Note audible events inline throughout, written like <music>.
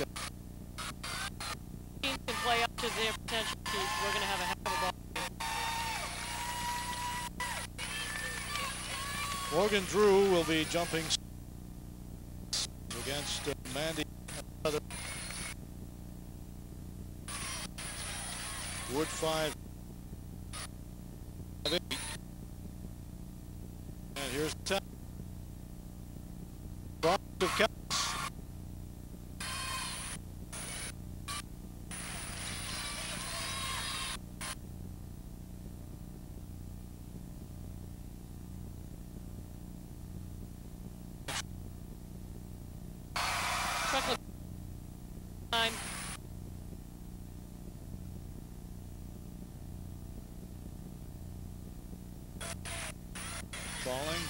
matchup. Teams can play up to their potential. We're going to have a heck of a ball. Morgan Drew will be jumping against uh, Mandy Wood five. And here's the ten.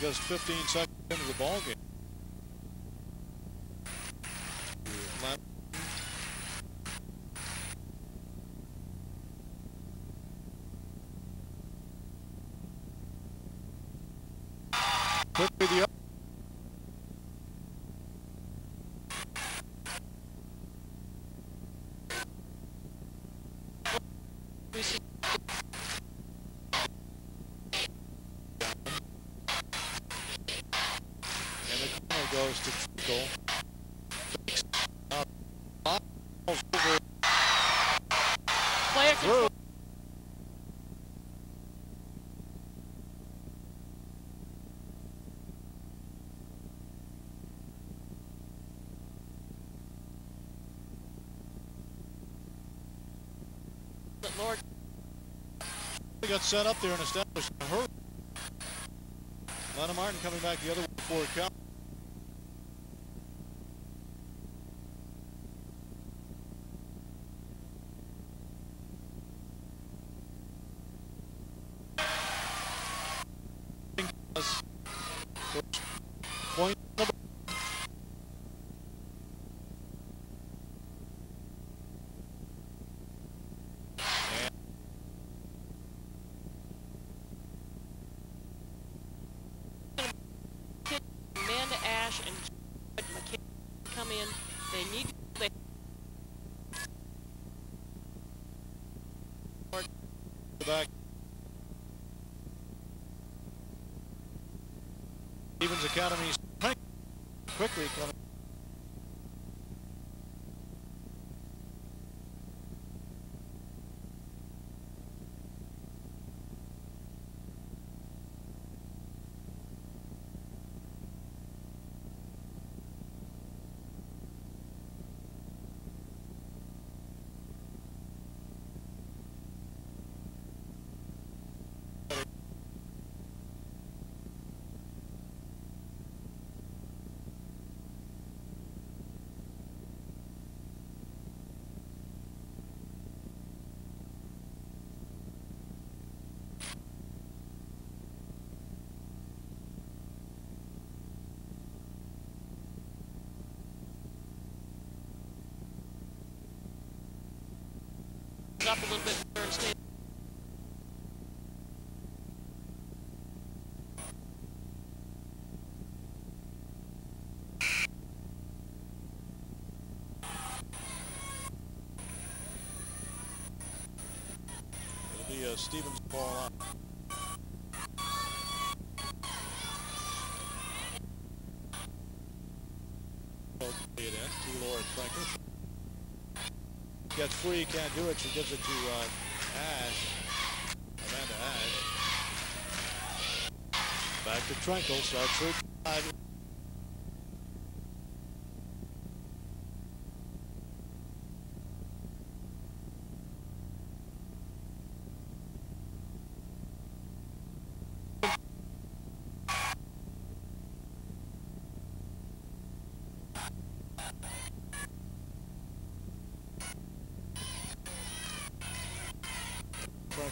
Just 15 seconds into the ball game. Lord. They got set up there and established a hurry. Lana Martin coming back the other way before count. Back. Stevens Academy quickly coming. Up a little bit and stay. It'll be a Stevens ball out. It in to Laura Trenkle gets free, can't do it. She gives it to uh, Ash, Amanda Ash. Back to Trenkle, starts her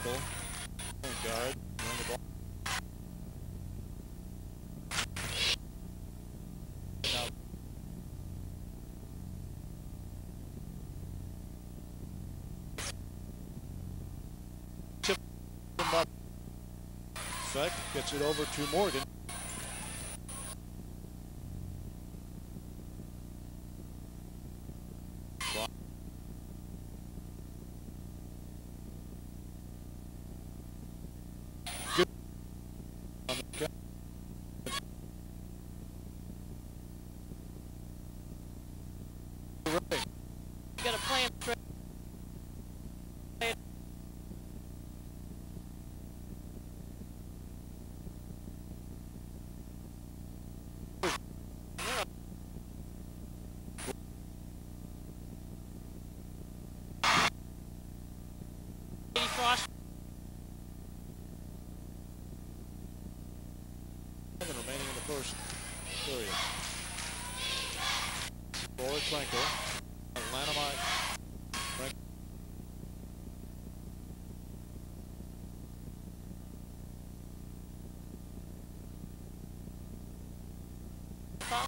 Point oh guard. the ball. Feck gets it over to Morgan. Good. on the count. Right. You got to play him straight. Katie Frost Seven remaining in the first period. Laura Trenkle. Atlanta Mike. Trenkle. foul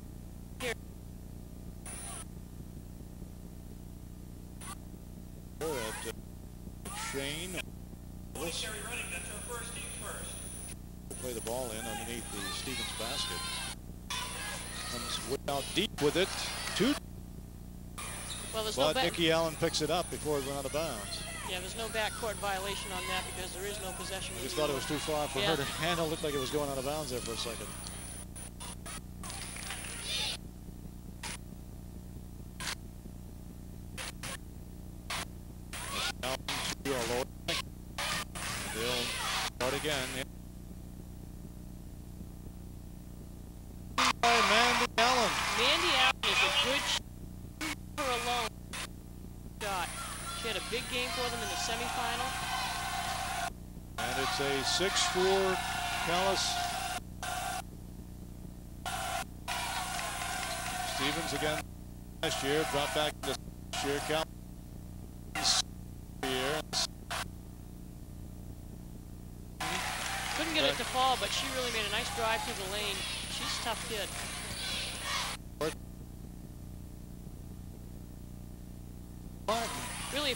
here. At uh, Shane. Willis will play the ball in underneath the Stevens basket. Comes way out deep with it. Two, Well, there's no but back. Nikki Allen picks it up before it went out of bounds. Yeah, there's no backcourt violation on that because there is no possession. I just thought it was too far for Yeah. her to handle. Looked like it was going out of bounds there for a second. Down to our Lord. They'll start again. By Mandy Allen. Mandy Allen is a good sh- her alone shot. She had a big game for them in the semifinal. And it's a 6-4 Calais. Stevens again last year, dropped back this year. Calais. Couldn't get it to fall, but she really made a nice drive through the lane. She's a tough kid. Martin. Really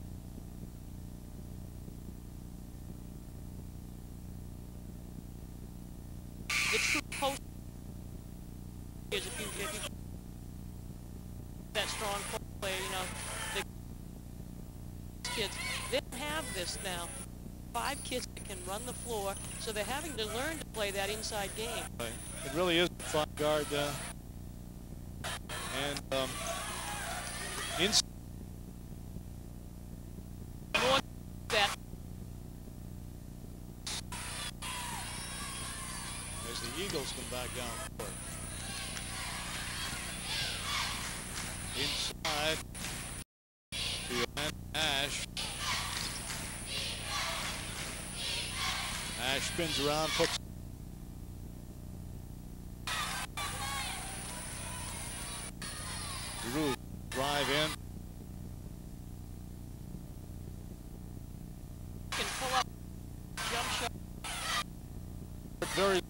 the true post is if you if you that strong post player, you know, the kids they don't have this now. Five kids that can run the floor, so they're having to learn to play that inside game. Right. It really is five guard. Uh, and um, ins- More as the Eagles come back down court. Inside to Ash. Ash spins around, puts Drew drive in. can pull up jump shot. Very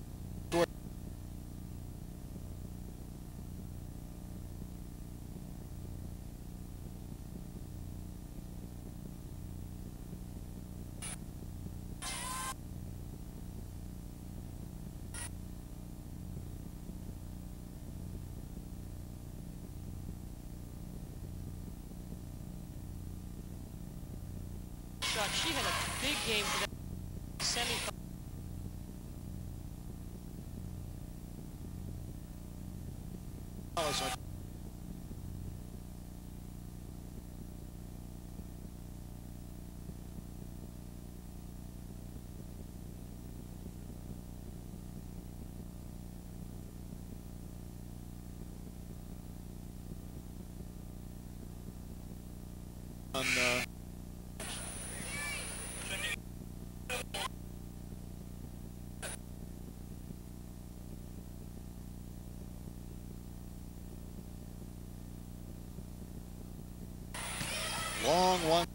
short. Shot. She had a big game for that semifinal. On, uh, long one.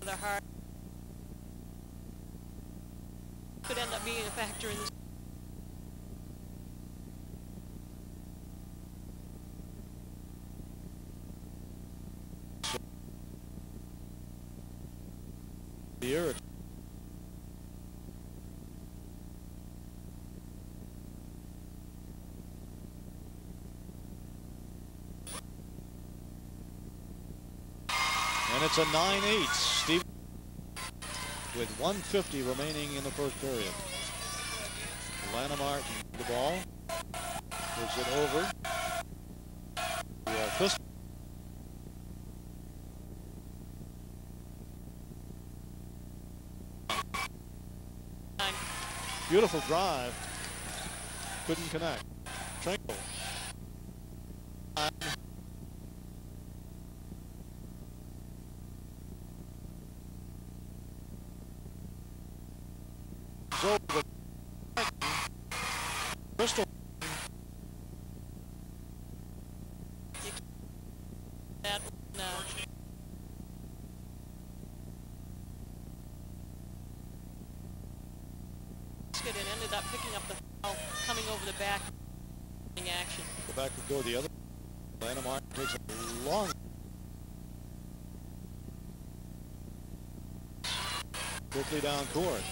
Their heart could end up being a factor in this. Here. And it's a 9-8. Steve with 150 remaining in the first period. Atlanta Martin the ball. Gives it over. Yeah, Pistol. Time. Beautiful drive. Couldn't connect. Trenkle. So the Bristol That one, uh, basket and ended up picking up the foul coming over the back in action. go back and go the other. Atlanta Martin takes a long quickly down court.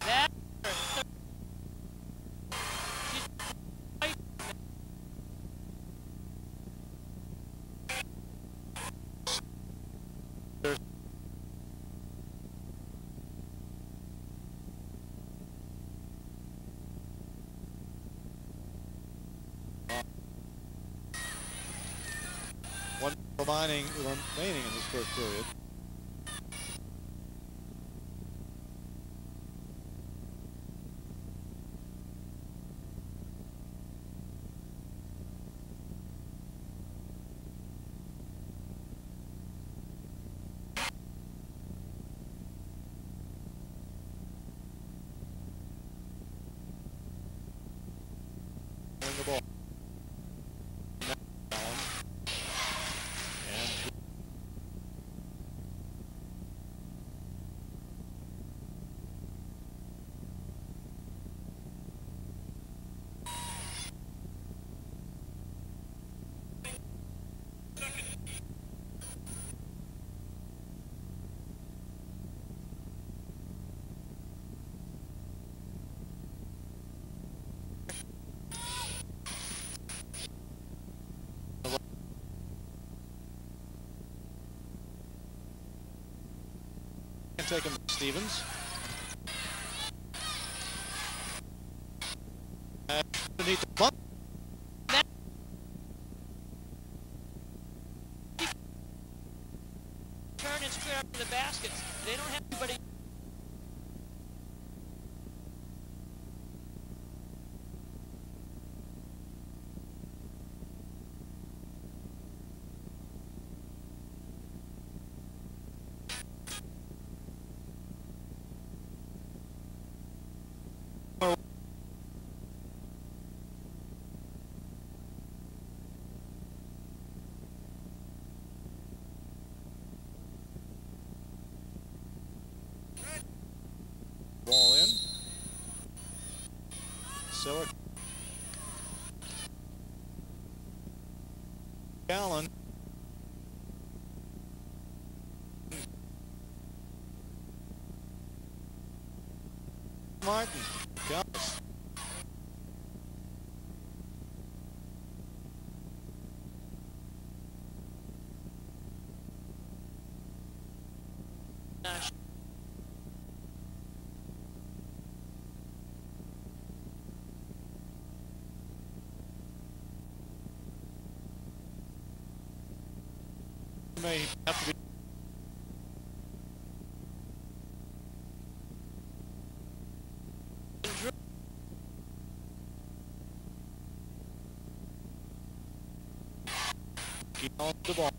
That she's right One remaining remaining in this first period. The ball. Allen. And Can't take him, Stevens. Underneath the bump. turn and square up to the basket. They don't have anybody. Ball in. Siller. Allen. Martin. Calais. Uh, May have to be keep on the ball.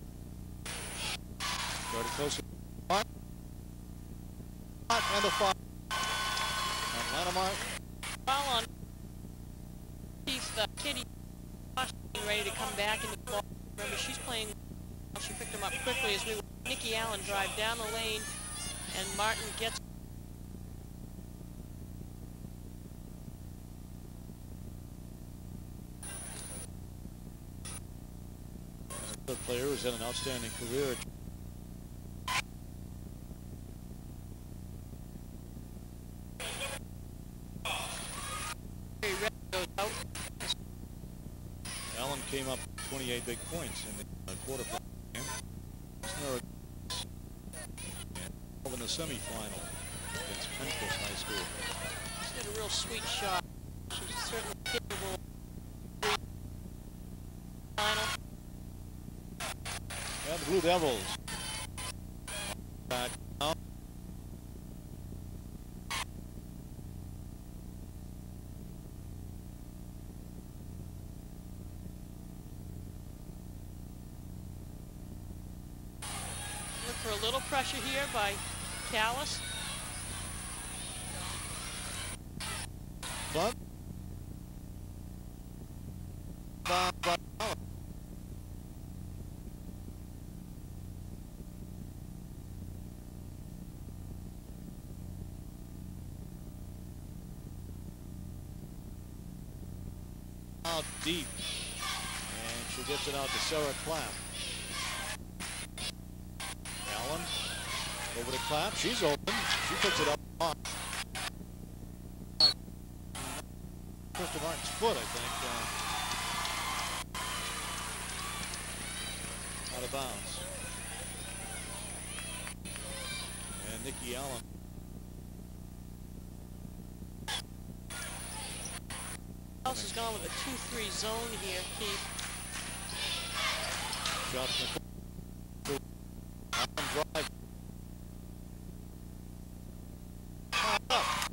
Go to close. Martin. And the five. Atlanta Martin. foul on. He's the kitty ready to come back into the ball. Remember, she's playing. She picked him up quickly as we. Nikki Allen drive down the lane, and Martin gets. Another player who's had an outstanding career. Allen came up 28 big points in the quarterfinal in the semifinal against Memphis High School. She's got a real sweet shot. She's certainly capable. Final. And the Blue Devils. Back now. Look for a little pressure here by Calais. By Out deep. And she gets it out to Sarah Clapp. Allen over to Clapp. She's open. She puts it up. Krista Martin's foot, I think. Uh, out of bounds. And Nikki Allen. House has gone with a 2-3 zone here, Keith. Shot from the Allen drive. Up.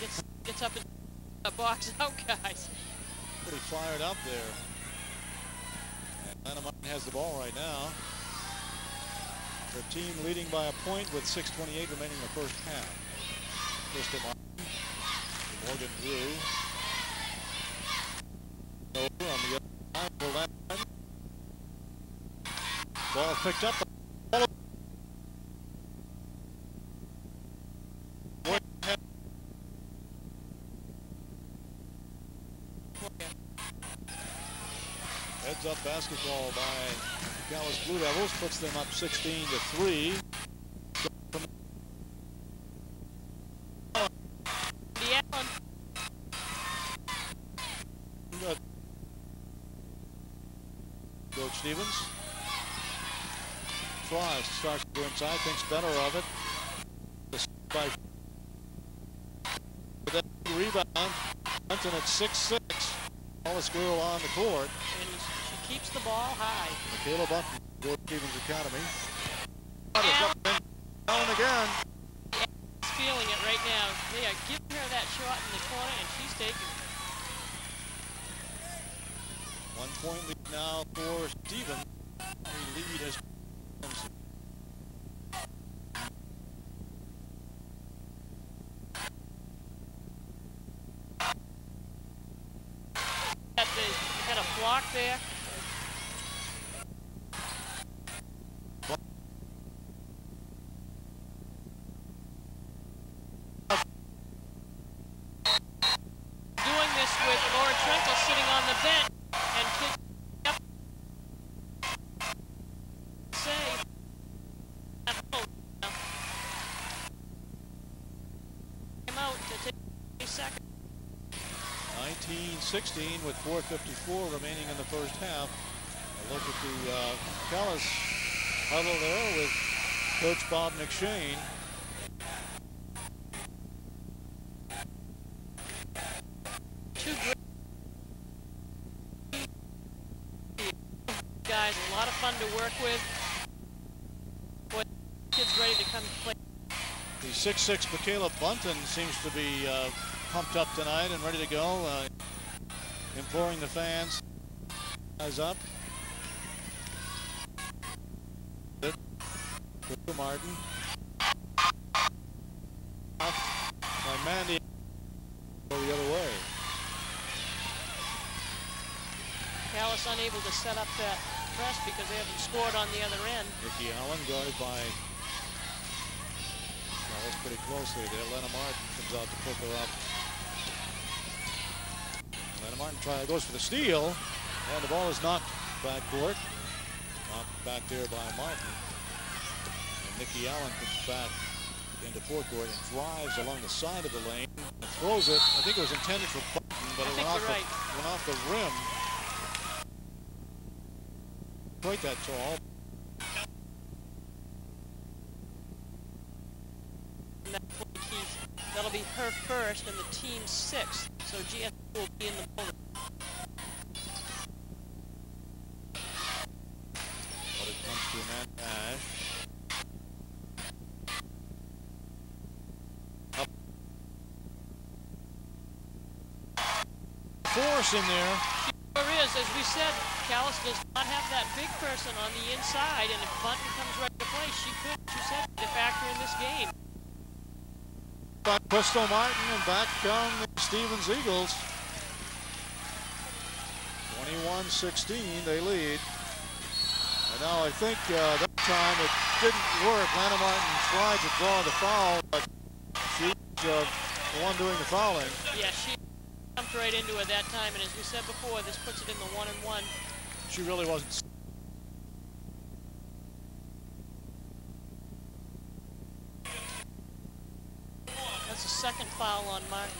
Gets, gets up in the box <laughs> out, oh, guys. Pretty fired up there. And Atlanta Martin has the ball right now. Their team leading by a point with 6.28 remaining in the first half. Krista Martin. Morgan Drew. Over on the other side. Ball picked up. Ball- Heads up basketball by Calais Blue Devils puts them up 16 to 3. The Coach Stevens tries, starts to go inside, thinks better of it. Rebound, Benton at 6'6", tallest girl on the court. Keeps the ball high. Michaela Bunton, George Stevens Academy. Shot is up and down again. She's feeling it right now. They are giving her that shot in the corner, and she's taking it. One point lead now for Stevens. The lead has Had, the, had a block there. Doing this with Laura Trenkle sitting on the bench and kick up. Came out to take a second. 19-16 with 4.54 remaining in the first half. A look at the uh, Calais huddle there with Coach Bob McShane. two great guys, a lot of fun to work with. Boy, kids ready to come play. 6'6 Michaela Bunton seems to be uh, pumped up tonight and ready to go. Uh, imploring the fans. Eyes up. Good. Good to Martin. By Mandy. Go the other way. Calais unable to set up that press because they haven't scored on the other end. Nikki Allen guarded by Pretty closely there. Lena Martin comes out to pick her up. Lena Martin try, goes for the steal, and the ball is knocked back court. Knocked back there by Martin. And Nikki Allen comes back into forecourt and drives along the side of the lane and throws it. I think it was intended for Bunton, but it went off, right. the, went off the rim. Quite that tall. That'll be her first and the team sixth. So GS will be in the bonus. But it comes to Amanda Ash. Up. Force in there. There is, as we said, Calais does not have that big person on the inside, and if Bunton comes right to play, she could, she said, be a factor in this game. By Crystal Martin and back come the Stevens Eagles. 21-16, they lead. And now I think uh, that time it didn't work. Lana Martin tried to draw the foul, but she's uh, the one doing the fouling. Yeah, she jumped right into it that time, and as we said before, this puts it in the one and one. She really wasn't. That's the second foul on Martin.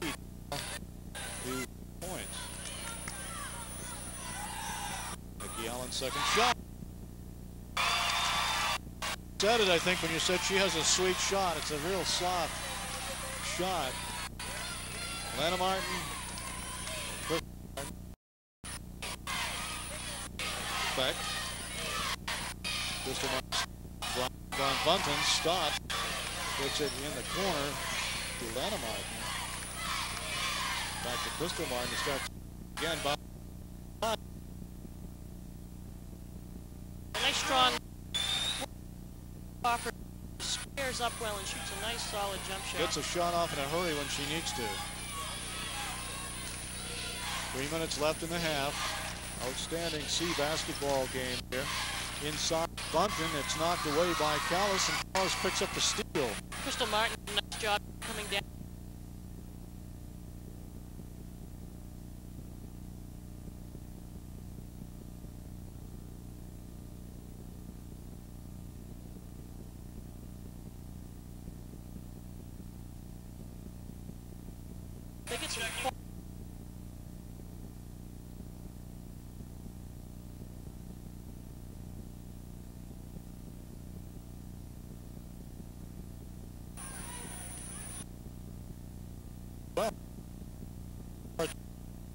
Two points. Nikki Allen second shot. Said it, I think, when you said she has a sweet shot. It's a real soft shot. Lana Martin. Crystal Martin. Von Bunton stopped. Puts it in the corner to Lana Martin. Back to Crystal Martin to start again. By nice strong offer. Squares up well and shoots a nice solid jump shot. gets a shot off in a hurry when she needs to. Three minutes left in the half. Outstanding C basketball game here. Inside Bunton, it's knocked away by Calais, and Calais picks up the steal. Crystal Martin, nice job coming down. They get some qu-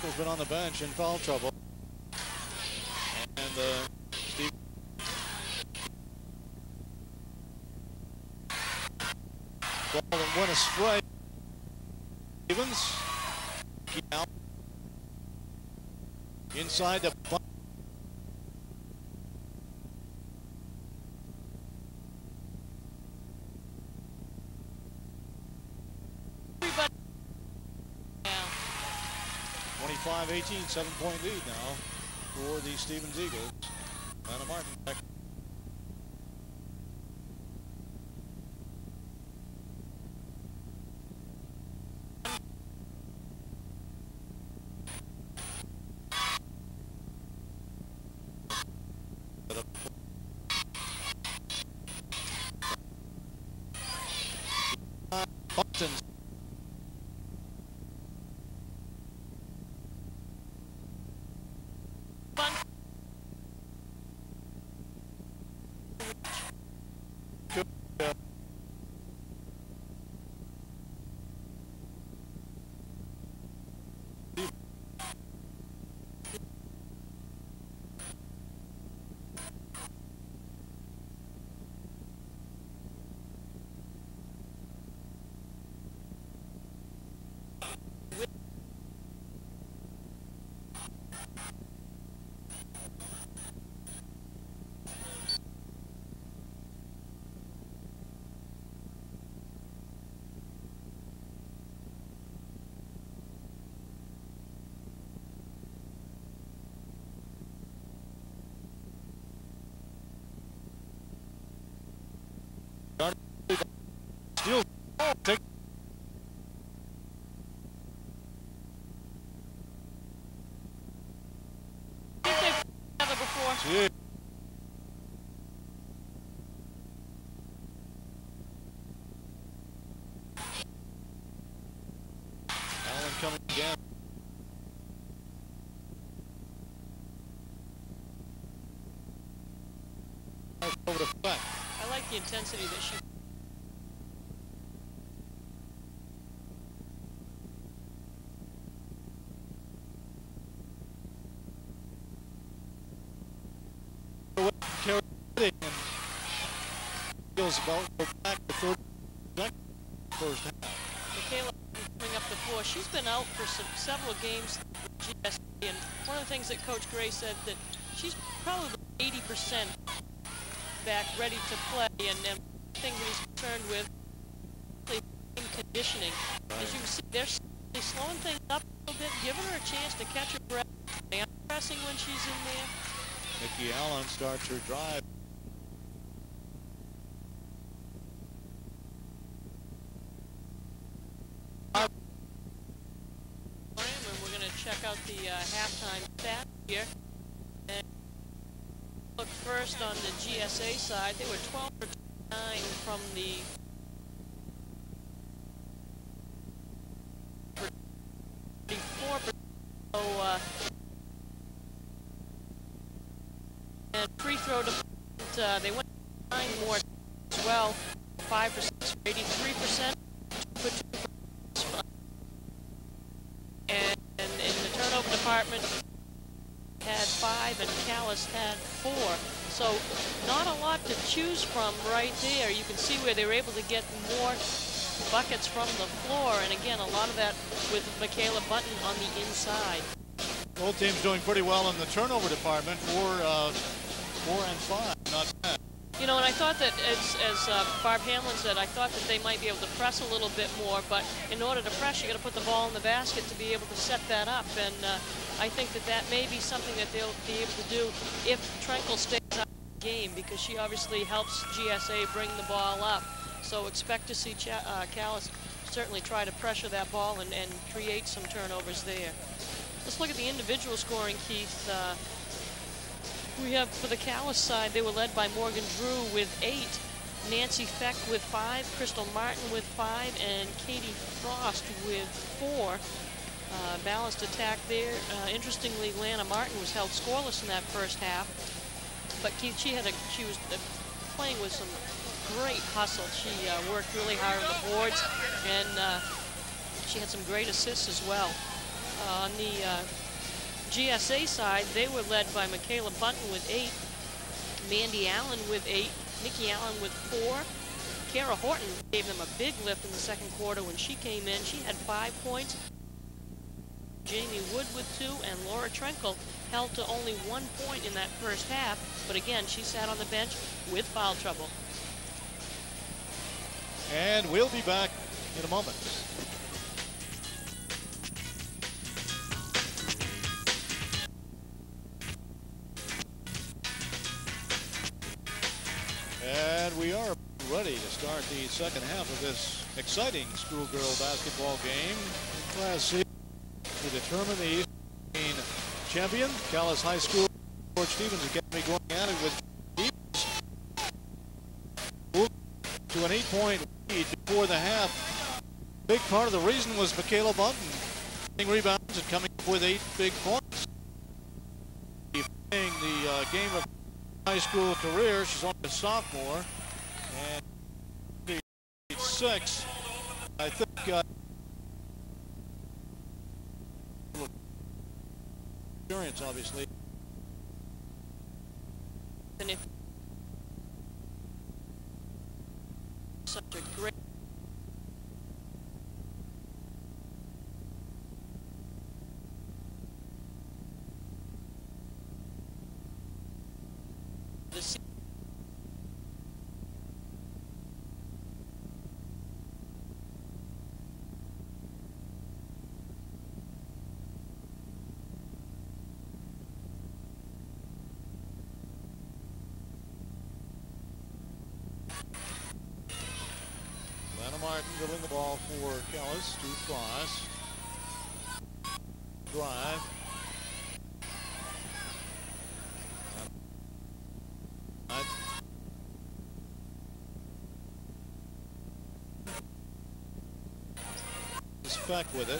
has been on the bench in foul trouble. And uh, Steve. Ball that went astray. Stevens. Inside the 25-18, seven-point lead now for the Stevens Eagles. Anna Martin back. Take before. Coming. Over to. I like the intensity that she. Carry it and feels about go back to third first half. Michaela coming up the floor. She's been out for some, several games GSA, and one of the things that Coach Gray said that she's probably 80% back, ready to play, and, and one thing that he's concerned with is conditioning. As you can see, they're slowing things up a little bit, giving her a chance to catch her breath, and pressing when she's in there. Nikki Allen starts her drive. and we're going to check out the uh, halftime stat here. And look first GSA side, they were 12 for 29 from the uh, and free throw to uh, they went nine more as well, five for six, 83 percent, and, and in the turnover department had five and Calais had four. So not a lot to choose from right there. You can see where they were able to get more buckets from the floor. And again, a lot of that with Michaela Button on the inside. Both teams doing pretty well in the turnover department. Four, uh, four and five. Not bad. You know, and I thought that, as, as uh, Barb Hamlin said, I thought that they might be able to press a little bit more, but in order to press, you got to put the ball in the basket to be able to set that up, and uh, I think that that may be something that they'll be able to do if Trenkle stays out of the game, because she obviously helps GSA bring the ball up. So expect to see Cha uh, Calais certainly try to pressure that ball and, and create some turnovers there. Let's look at the individual scoring, Keith. Uh, we have for the Calais side, they were led by Morgan Drew with eight, Nancy Feck with five, Crystal Martin with five, and Katie Frost with four. Uh, balanced attack there. Uh, interestingly, Lana Martin was held scoreless in that first half, but she had a she was uh, playing with some great hustle. She uh, worked really hard on the boards, and uh, she had some great assists as well. Uh, on the GSA side, they were led by Michaela Button with eight, Mandy Allen with eight, Nikki Allen with four. Kara Horton gave them a big lift in the second quarter when she came in. She had five points. Jamie Wood with two, and Laura Trenkle held to only one point in that first half. But again, she sat on the bench with foul trouble. And we'll be back in a moment. And we are ready to start the second half of this exciting schoolgirl basketball game. Class C to determine the East champion, Calais High School. George Stevens Academy going at it with to an eight-point lead before the half. Big part of the reason was Michaela Button getting rebounds and coming up with eight big points. Playing the uh, game of high school career, she's only a sophomore, and six. I think uh, experience, obviously. Such a great the Martin dribbling the ball for Calais to cross. Drive. Speck with it.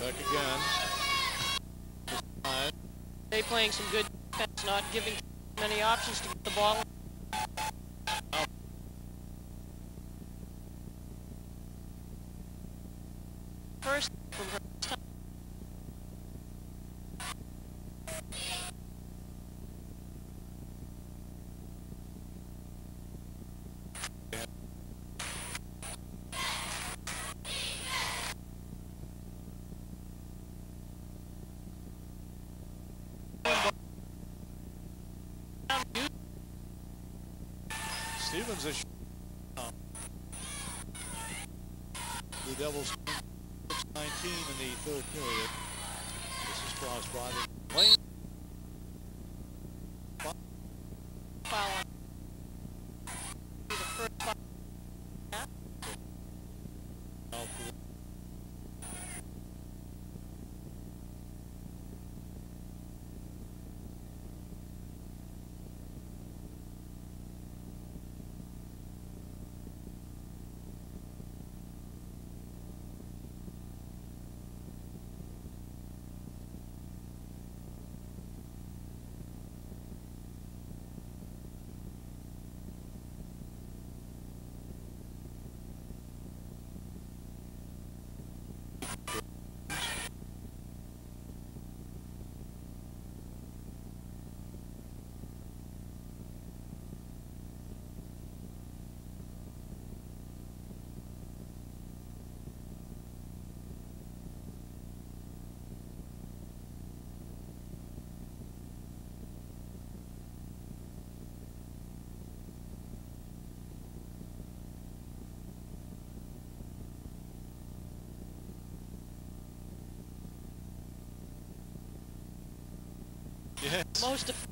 Back again. They playing some good defense, not giving many options to get the ball. First from her. Stevens is the Devils 19 in the third period. This is Cross driving Yeah. Yes. Most effective.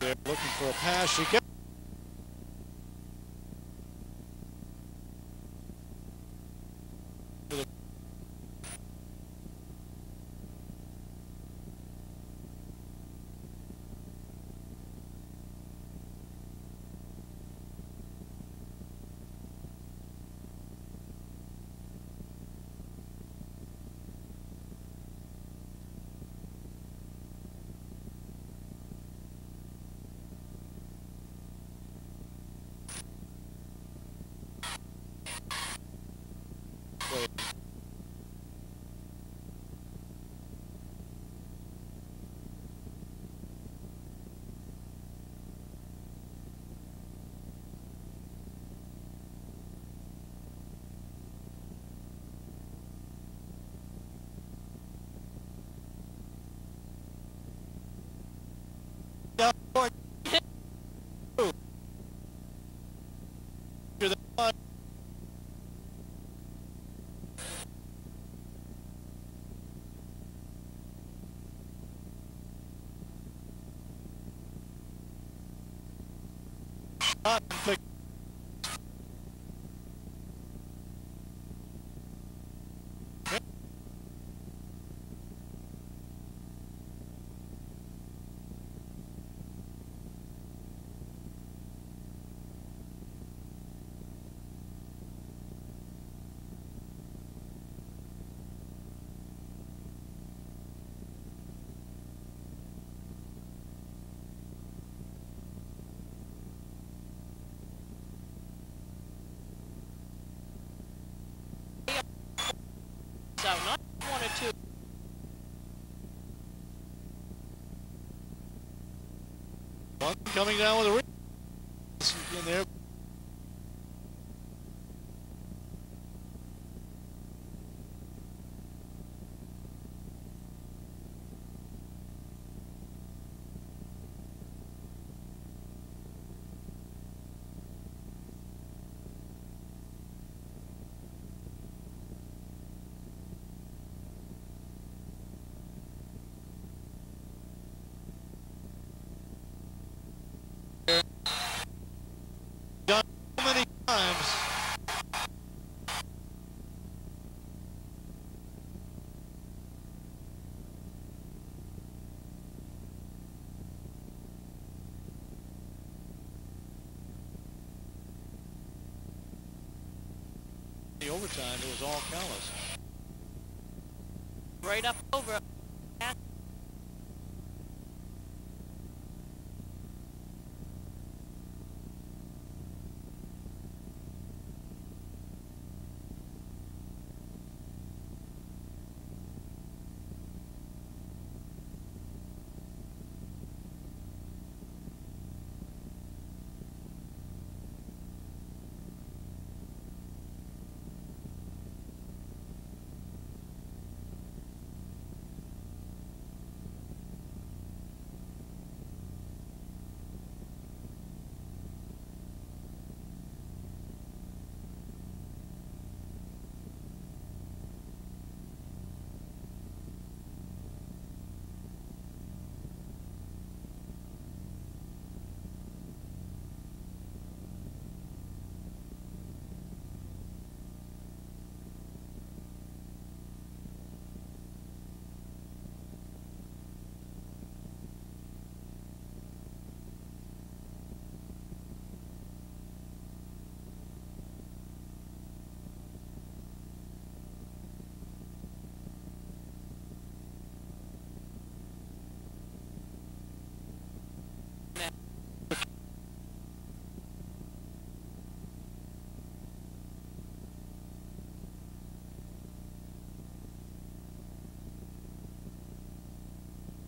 the court. They're looking for a pass. She gets the one. Shot and pick- So not one or two. One coming down with a. In there. Done so many times. The overtime, it was all Calais. Right up over.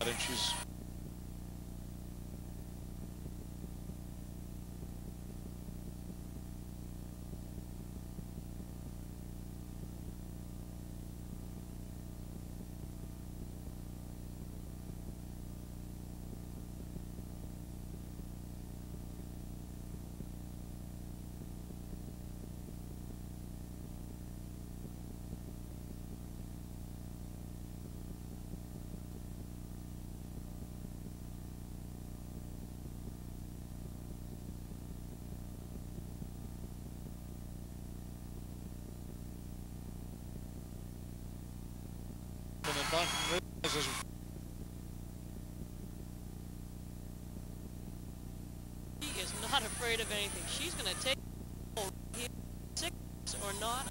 I think she's She is not afraid of anything. She's going to take six or not.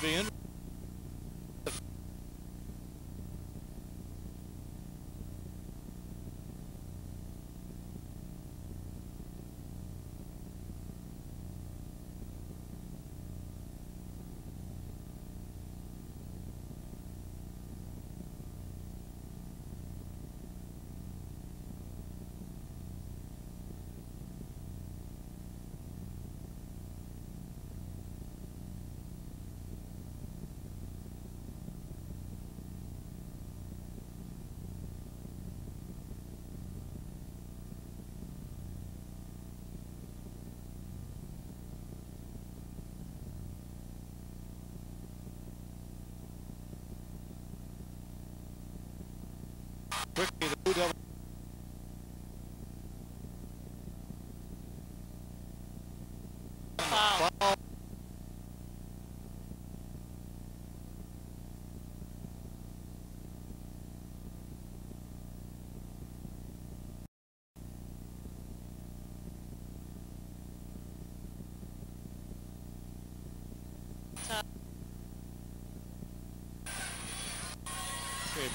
Be in. Quickly, the Blue Devils. Foul.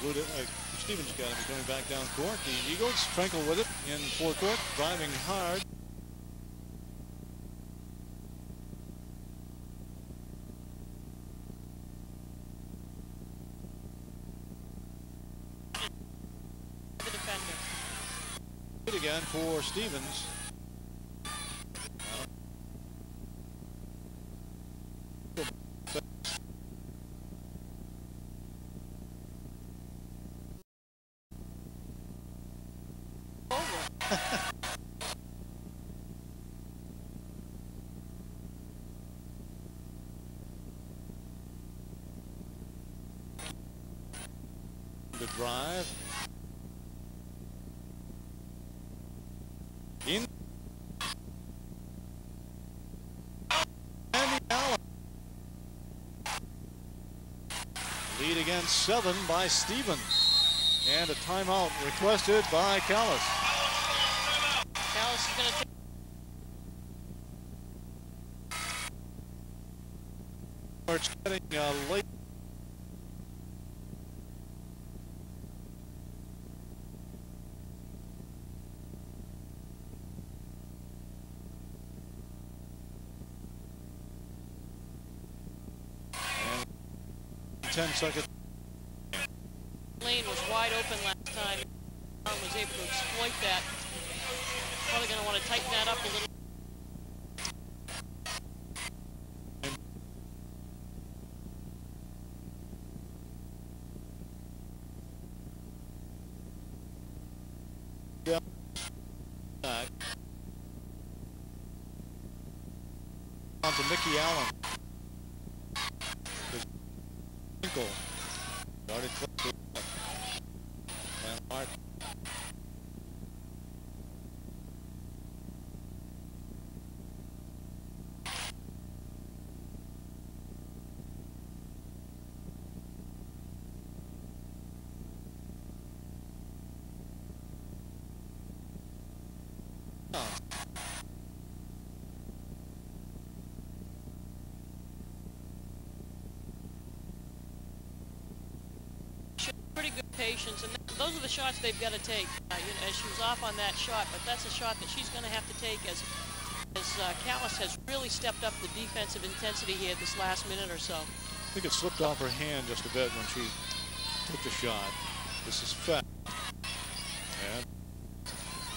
Blue uh, Stevens Academy coming back down court. The Eagles, Frankel with it in forecourt, driving hard. The defender. Good again for Stevens. Drive. In. Andy Allen. Lead against seven by Stevens. And a timeout requested by Calais. Calais is going to take. It's getting uh, late. And 10 seconds. Lane was wide open last time. Brown was able to exploit that. Probably going to want to tighten that up a little. Yeah. Back. On to Mickey Allen. Pretty good patience, and th- those are the shots they've got to take. Uh, you know, as she was off on that shot, but that's a shot that she's going to have to take as as uh, Calais has really stepped up the defensive intensity here this last minute or so. I think it slipped off her hand just a bit when she took the shot. This is fat. And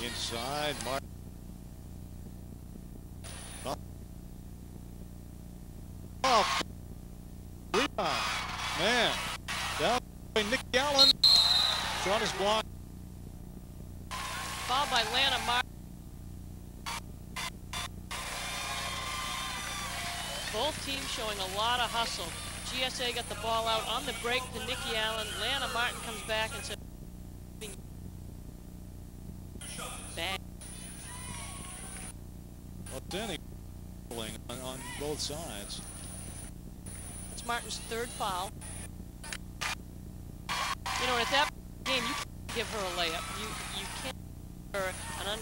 inside, Mark. Oh, rebound. Man, down by Nick Allen. Shot is blocked. Fouled by Lana Martin. Both teams showing a lot of hustle. GSA got the ball out on the break to Nikki Allen. Lana Martin comes back and says, bang. Well, Denny on, on both sides. It's Martin's third foul. You know, at that game, you can't give her a layup. You you can't give her an un.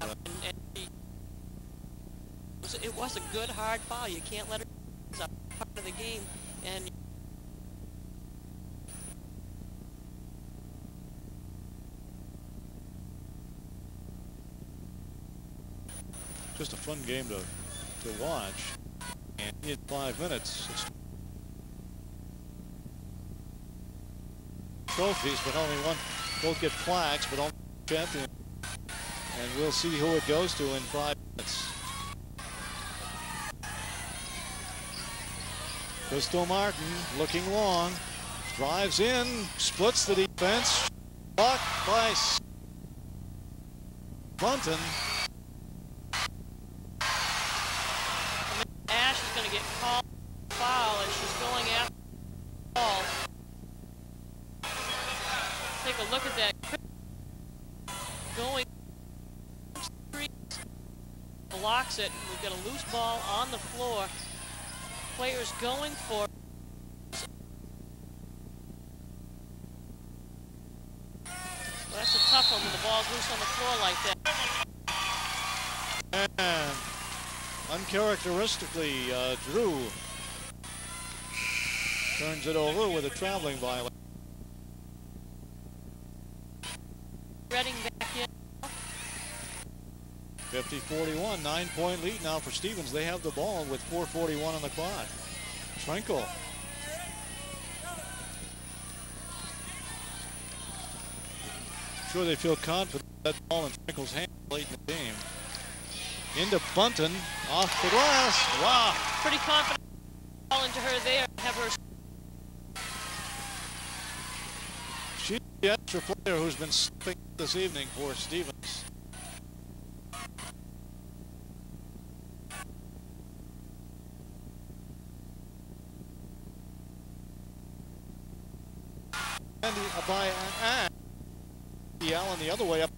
And, and she, it, was, a good hard foul. You can't let her. It's a part of the game. And Just a fun game to, to watch. And in five minutes, trophies, but only one. Both get plaques, but only champion. And we'll see who it goes to in five minutes. Crystal Martin looking long. Drives in, splits the defense. Blocked by Bunton. Ash is going to get called foul as she's going after the ball. Take a look at that. Going blocks it. We've got a loose ball on the floor. Players going for Well, that's a tough one when the ball's loose on the floor like that. And uncharacteristically, uh, Drew turns it over with a traveling violation. Reading back in. 50-41, nine-point lead now for Stevens. They have the ball with 4:41 on the clock. Trenkle. Sure, they feel confident that ball in Trenkle's hand late in the game. Into Bunton, off the glass. Wow. Pretty confident ball into her there. Have her She's the extra player who's been slipping this evening for Stevens. And uh, by uh, the Allen the other way up,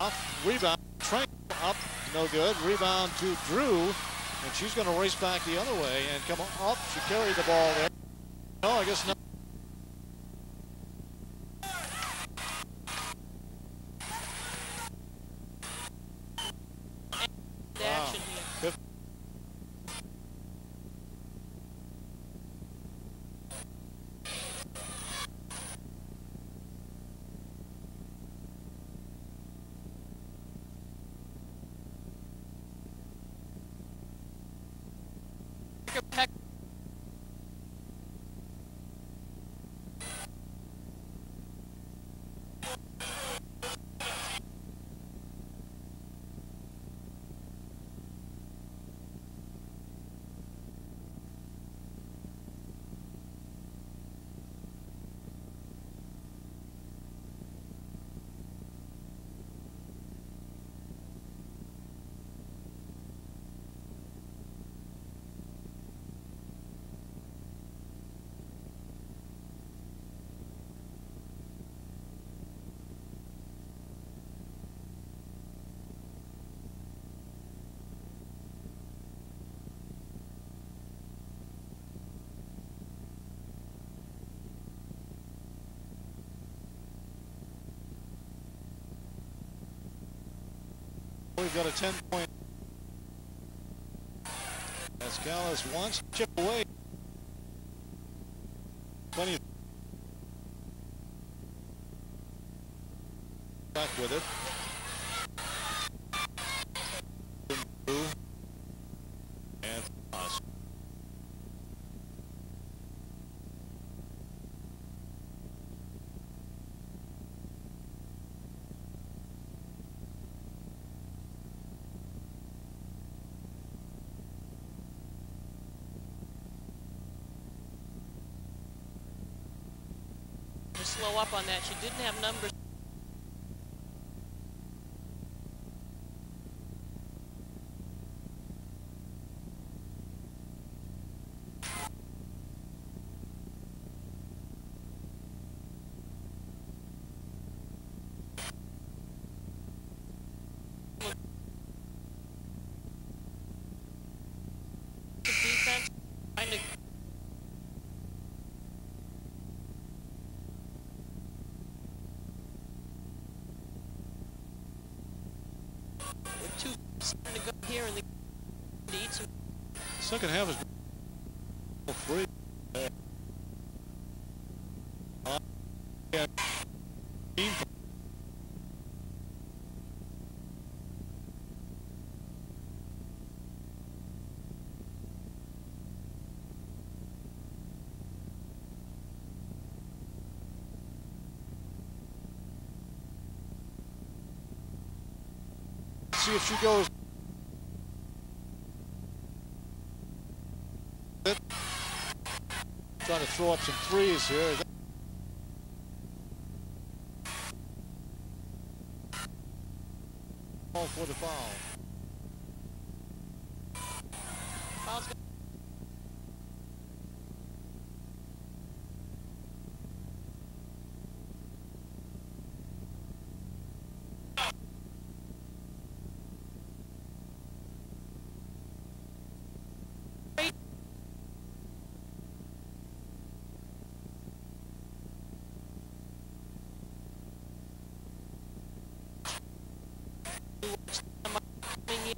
off rebound, Trank up, no good. Rebound to Drew, and she's going to race back the other way and come up. She carried the ball there. No, I guess not. the action here. Fif- Peck We've got a 10 point. As Calais wants to chip away. Plenty of back with it. And us. to slow up on that. She didn't have numbers. to go here second half is three. See if she goes. Trying to throw up some threes here. All for the foul. Minha...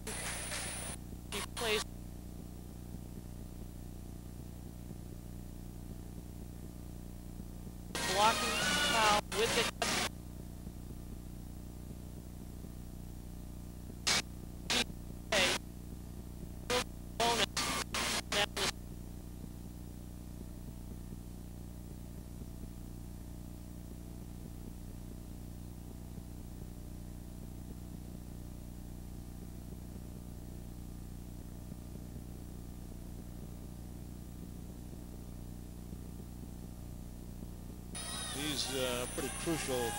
He's uh, pretty crucial.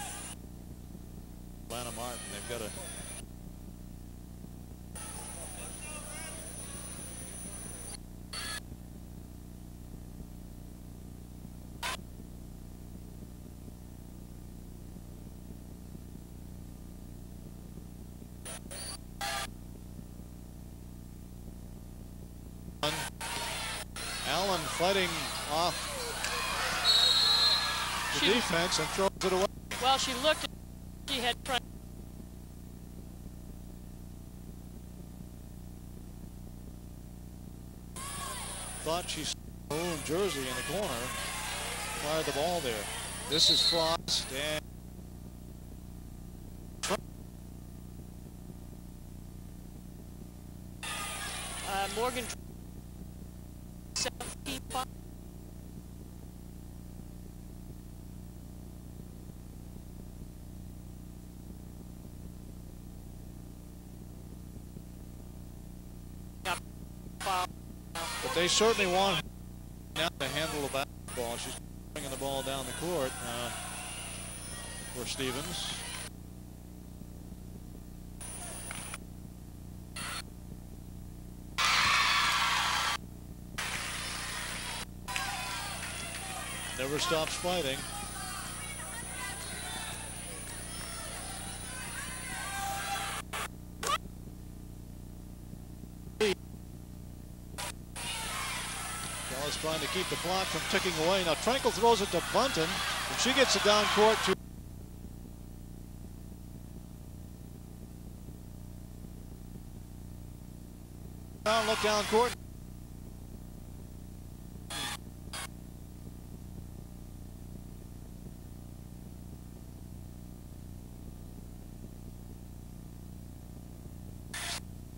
Atlanta Martin. They've got a Allen fighting off She- defense and throws it away. Well, she looked. She had. Thought she saw maroon jersey in the corner. Fired the ball there. This is Frost and they certainly want now to handle the basketball. She's bringing the ball down the court uh, for Stevens. Never stops fighting. Trying to keep the clock from ticking away. Now Trenkle throws it to Bunton, and she gets it down court to down, look down court.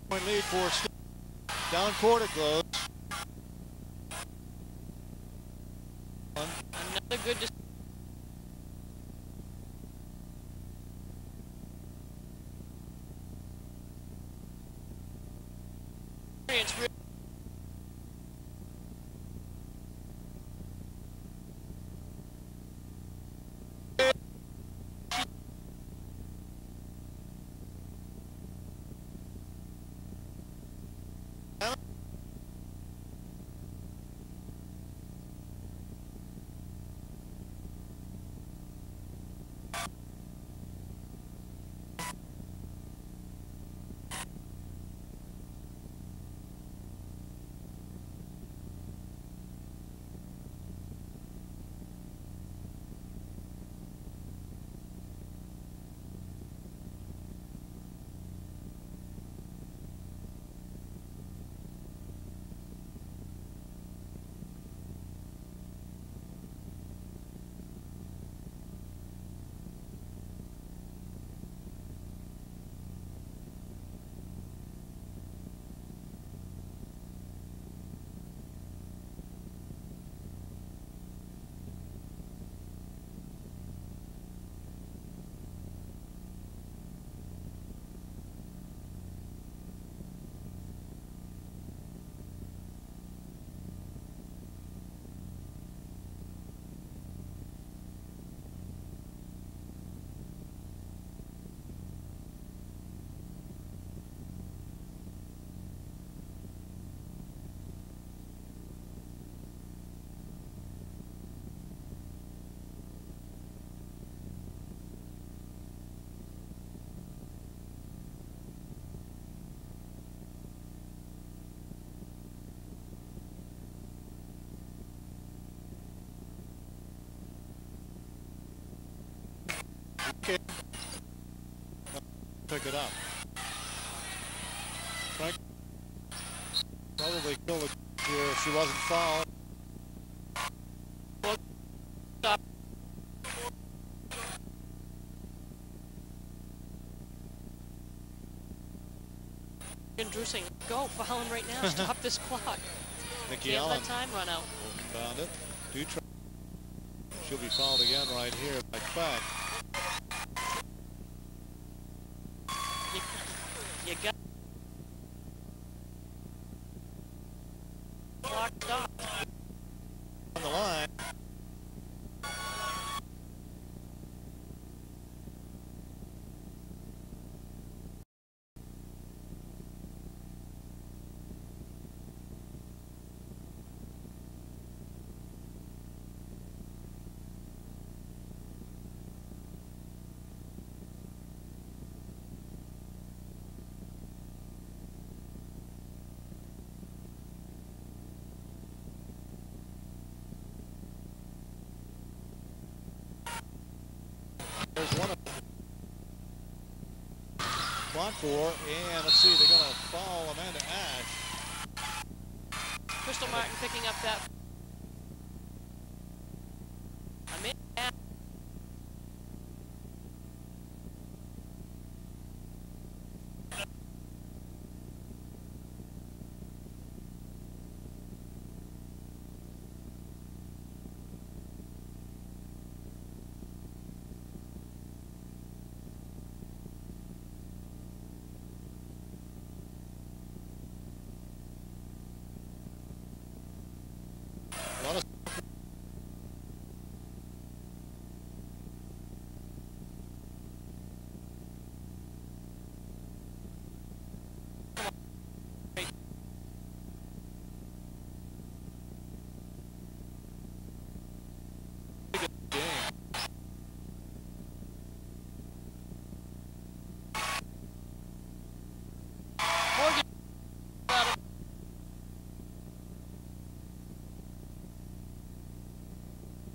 Point lead for down court it goes. Pick it up. Frank probably kill it here if she wasn't fouled. And Drew saying, go, fouling right now, <laughs> stop this clock. Nikki Can't Allen let time run out. found it. Do try. She'll be fouled again right here by Quack. You, you got clock stopped. On the line. There's one of Quad four, and let's see, they're going to foul Amanda Ash. Crystal Martin picking up that. Amanda Ash A lot of game. Morgan out of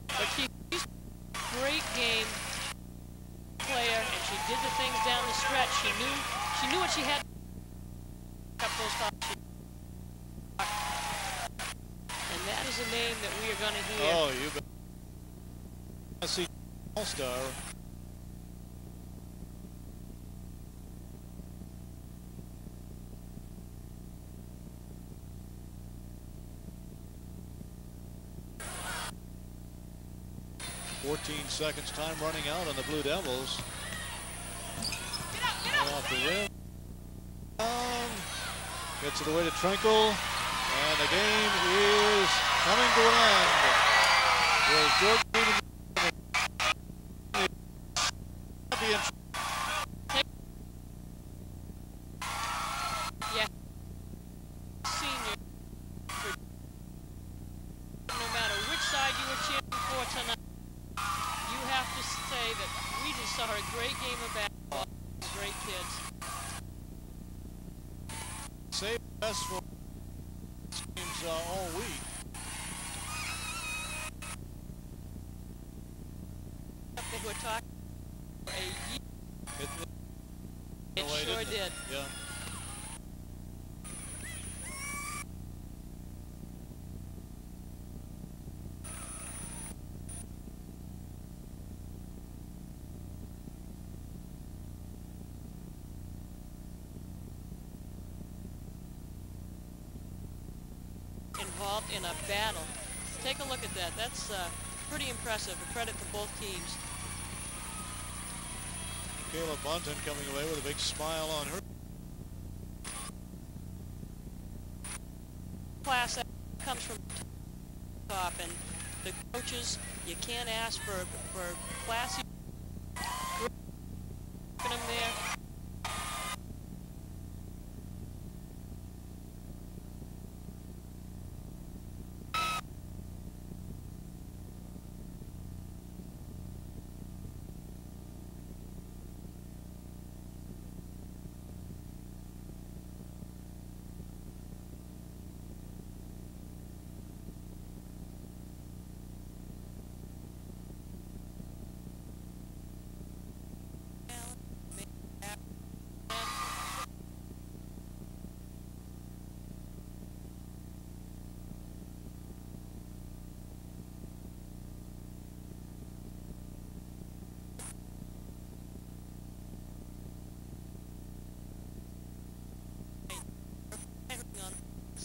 But she, she's a great game player, and she did the things down the stretch. She knew she knew what she had. And that is a name that we are going to hear. Oh, you bet. I see All-Star. Seconds time running out on the Blue Devils. Ball off the rim. Um, gets it away to Trenkle. And the game is coming to an end. With Yeah. Senior. No matter which side you were cheering for tonight, say that we just saw a great game of basketball. Great kids. Save best for teams uh, all week. They were talking for a year. It, It sure did. Yeah. Involved in a battle. Take a look at that. That's uh, pretty impressive. A credit to both teams. Kayla Bunton coming away with a big smile on her. Class that comes from top, and the coaches, you can't ask for for classy.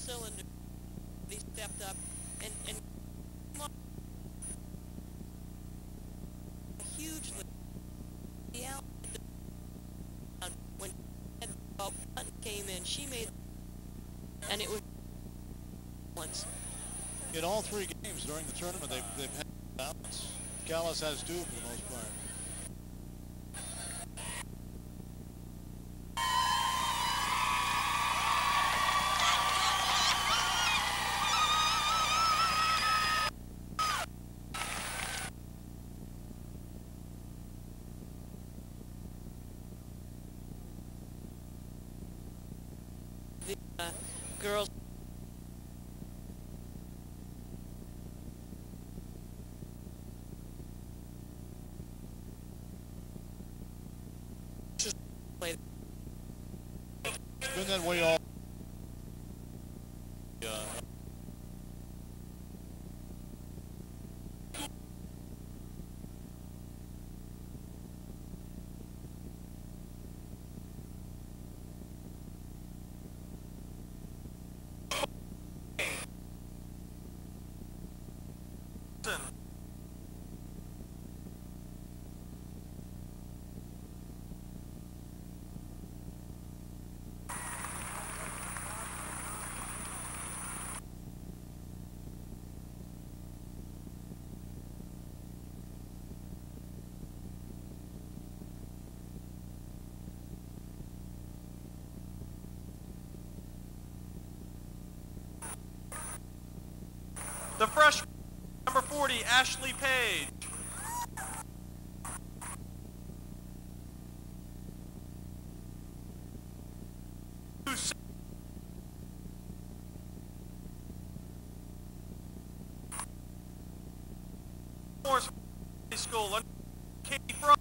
Cylinder. He stepped up and, and a huge lead. The Allen when Button came in, she made, and it was once. In all three games during the tournament, they've, they've had balance. Calais has two for the most part. Girls just played It's been that way all. Yeah. The freshman, number 40, Ashley Page. Two se- Morris High School, Katie Frost.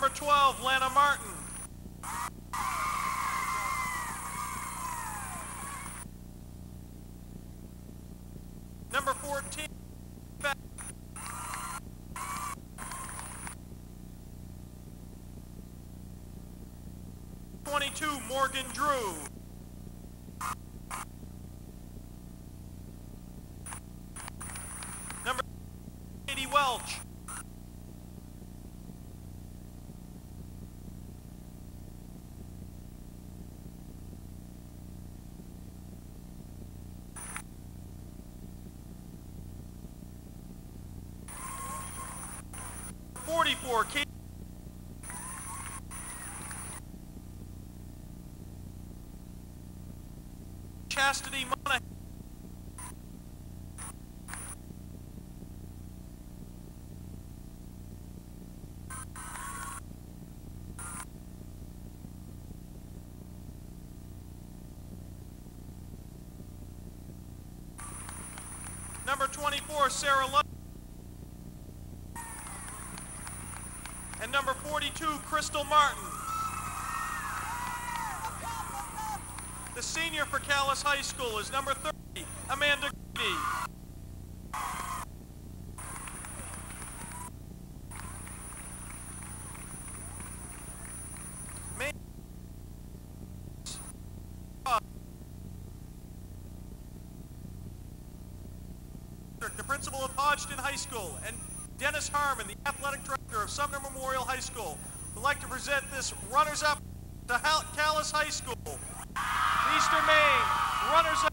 Number 12, Lana Martin. Number 14, Twenty-two, Morgan Drew. 44, K Chastity Monahan. Number 24, Sarah Lund Crystal Martin. The senior for Calais High School is number 30, Amanda Grady. The principal of Hodgson High School, and Dennis Harmon, the athletic director of Sumner Memorial High School, would like to present this runners-up to Calais High School. Eastern Maine, runners-up.